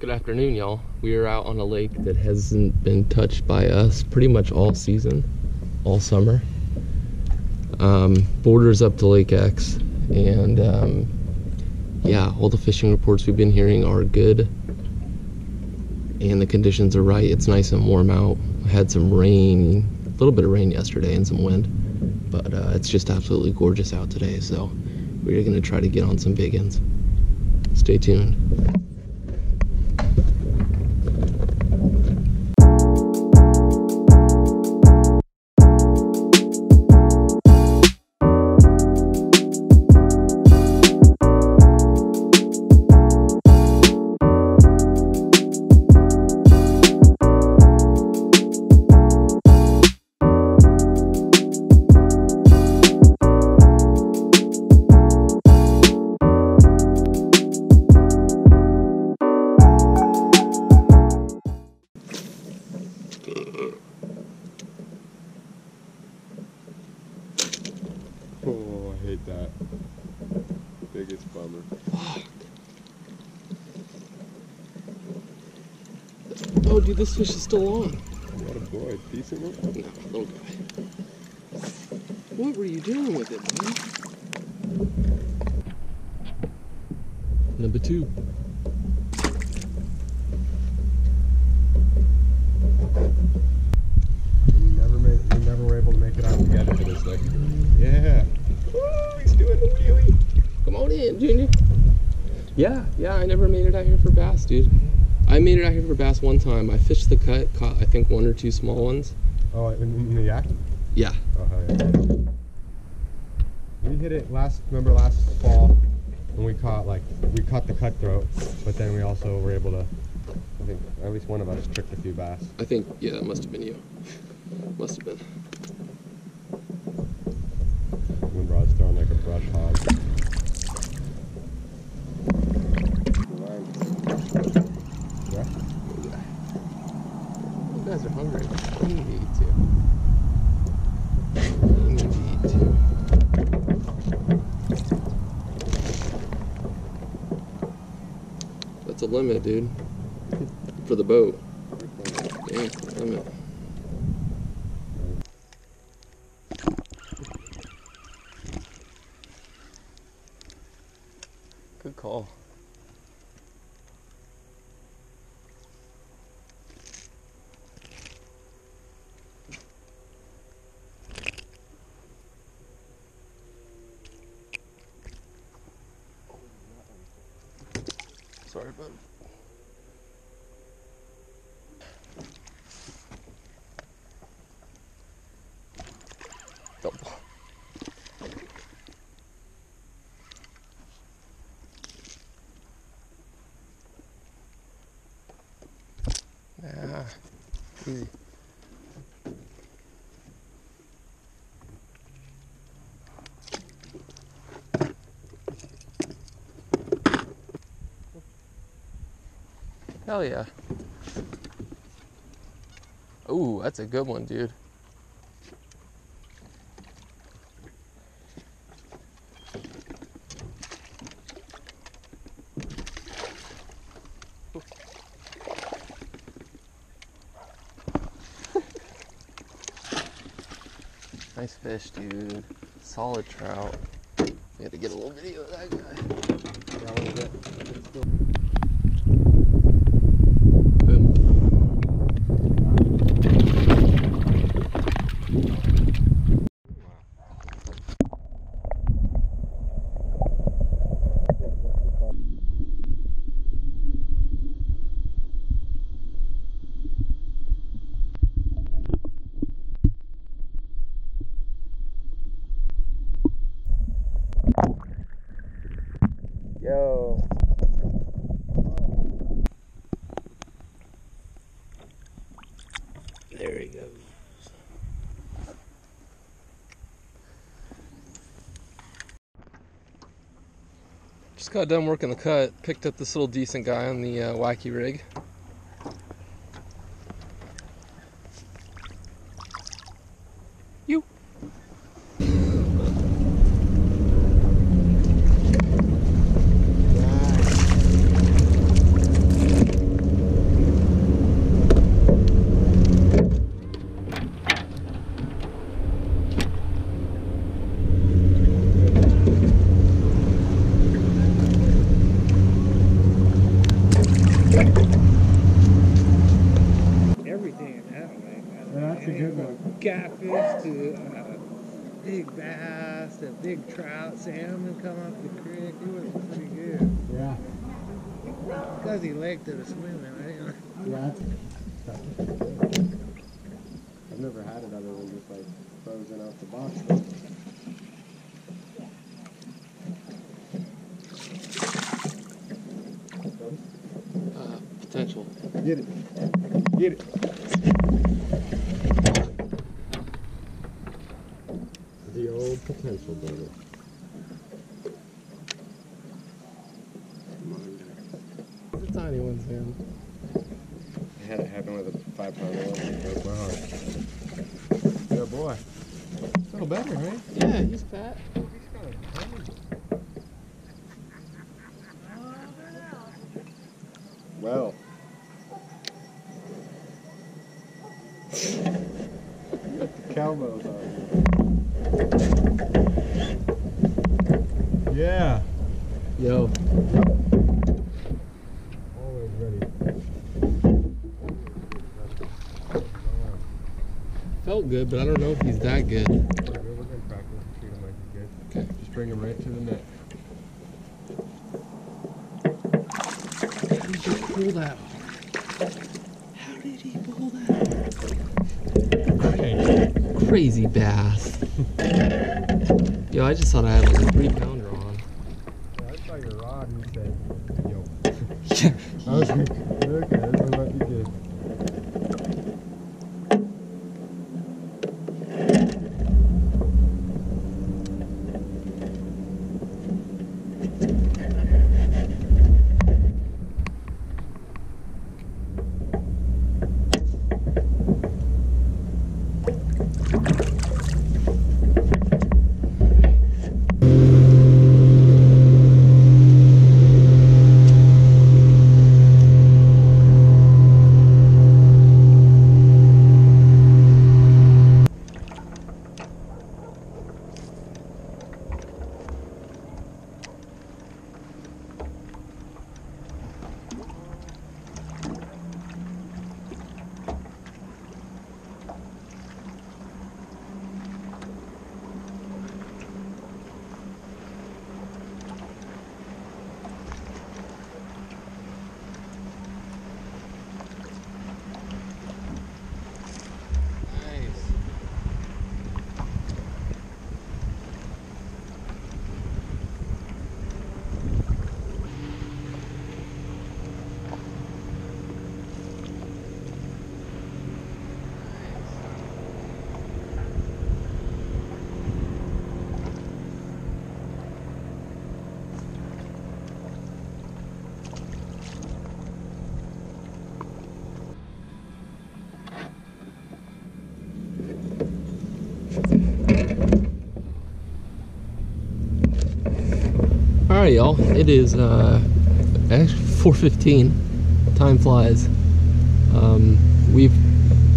Good afternoon, y'all. We are out on a lake that hasn't been touched by us pretty much all season, all summer. Um, borders up to Lake X, and um, yeah, all the fishing reports we've been hearing are good, and the conditions are right. It's nice and warm out. Had some rain, a little bit of rain yesterday, and some wind, but uh, it's just absolutely gorgeous out today. So we're gonna try to get on some big ends. Stay tuned. Oh, I hate that. Biggest bummer. Oh, dude, this fish is still on. What a boy. Decent one? No, little guy. What were you doing with it, man? Number two. We never made, we never were able to make it out together to this lake. Yeah. Woo, he's doing a wheelie. Come on in, Junior. Yeah, yeah, I never made it out here for bass, dude. I made it out here for bass one time. I fished the cut, caught I think one or two small ones. Oh, in, in the yak? Yeah. Oh, hell yeah. We hit it last, remember last fall when we caught like, we caught the cutthroat, but then we also were able to, I think at least one of us tricked a few bass. I think, yeah, it must have been you. Must have been. When Rod's throwing like a brush hog. Guys are hungry. You need to eat too. You need to eat too. That's a limit, dude. For the boat. Yeah, limit. Good call. Yeah, easy. Hell yeah. Ooh, that's a good one, dude. Nice fish, dude. Solid trout. We had to get a little video of that guy. Boom. Just got done working the cut. Picked up this little decent guy on the uh, wacky rig. You. catfish to uh, big bass to big trout, salmon come up the creek. It was pretty good. Yeah. Because he liked it swimming, right? Yeah. I've never had it other than just like frozen out the box. Uh, potential. Get it. Get it. The old potential brother. Come on, guys. The tiny ones, man. I had it happen with a five pound one. It broke my heart. Good boy. A little better, right? Yeah, he's fat. Well. Got the cowbells on. Yeah. Yo. Felt good, but I don't know if he's that good. We're good. We're gonna practice and treat him like he's good. Okay. Just bring him right to the net. How did he pull that? How did he pull that? Okay. Crazy bass. Yo, I just thought I had like a three pounder on. Yeah, I saw your rod and said, yo. Yeah. I was like, okay, this one might be right, y'all. It is uh, actually 4:15. Time flies. Um, we've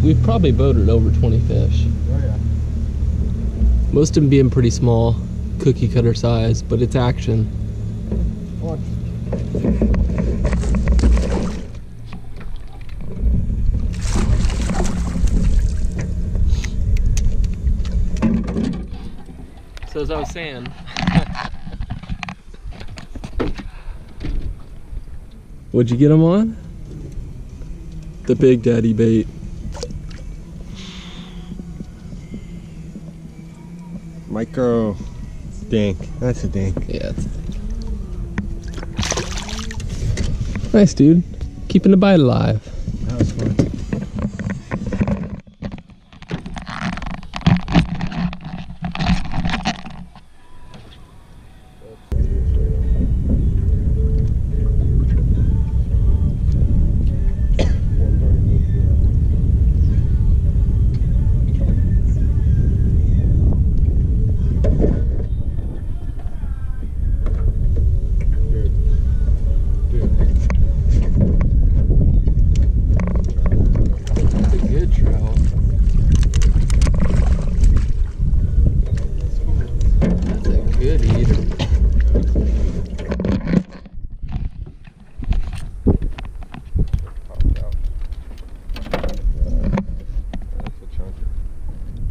we've probably boated over 20 fish. Oh yeah. Most of them being pretty small, cookie cutter size, but it's action. Watch. So as I was saying, what'd you get him on? The Big Daddy bait. Micro dink. That's a dink. Yeah. It's... A dank. Nice, dude. Keeping the bite alive.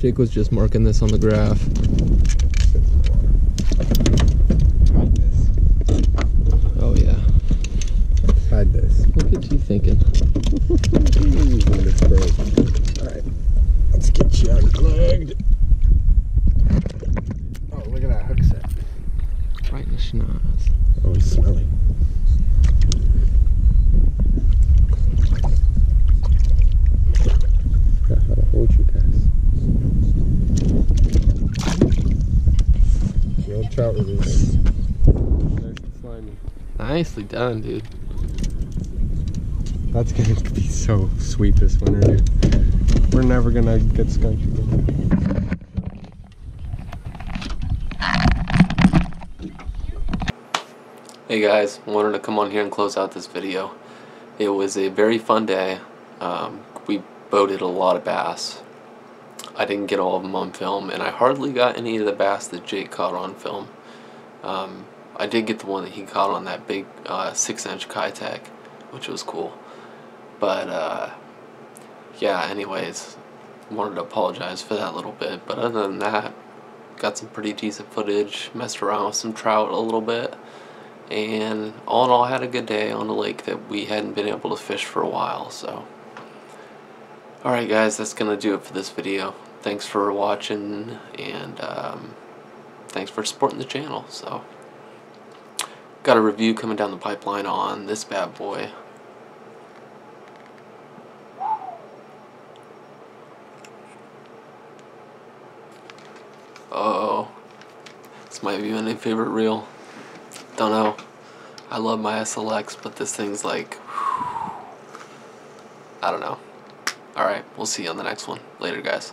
Jake was just marking this on the graph. Hide this. Oh yeah. Hide this. Look at you thinking. Alright. Let's get you unplugged. Oh, look at that hook set. Right in the schnoz. Oh, he's smelly. Got how to hold you guys. The old trout release. Nice and slimy. Nicely done, dude. That's gonna be so sweet this winter, dude. We're never gonna get skunked again. Hey guys, wanted to come on here and close out this video. It was a very fun day. Um, we boated a lot of bass. I didn't get all of them on film, and I hardly got any of the bass that Jake caught on film. Um, I did get the one that he caught on that big uh, six-inch Keitech, which was cool. But uh, yeah, anyways, wanted to apologize for that little bit. But other than that, got some pretty decent footage. Messed around with some trout a little bit and all in all had a good day on a lake that we hadn't been able to fish for a while so alright guys that's gonna do it for this video. Thanks for watching and um, thanks for supporting the channel so. Got a review coming down the pipeline on this bad boy. Oh this might be my favorite reel. Don't know. I love my SLX, but this thing's like, I don't know. Alright, we'll see you on the next one. Later, guys.